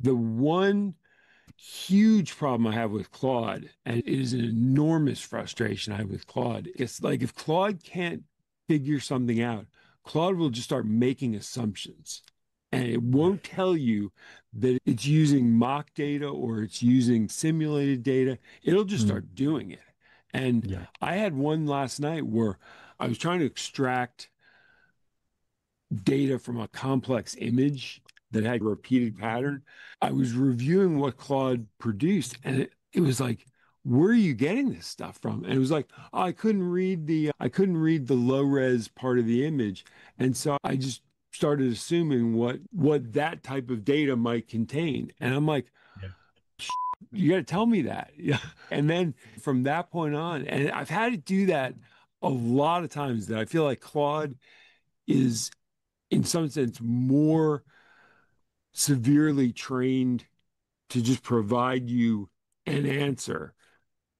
The one huge problem I have with Claude, and it is an enormous frustration I have with Claude. It's like if Claude can't figure something out, Claude will just start making assumptions and it won't tell you that it's using mock data or it's using simulated data. It'll just Mm. start doing it. And Yeah. I had one last night where I was trying to extract data from a complex image that had a repeated pattern. I was reviewing what Claude produced, and it, it was like, where are you getting this stuff from? And it was like, oh, I couldn't read the uh, I couldn't read the low res part of the image, and so I just started assuming what what that type of data might contain. And I'm like, Yeah. you got to tell me that. Yeah. And then from that point on, and I've had to do that a lot of times that I feel like Claude is in some sense more severely trained to just provide you an answer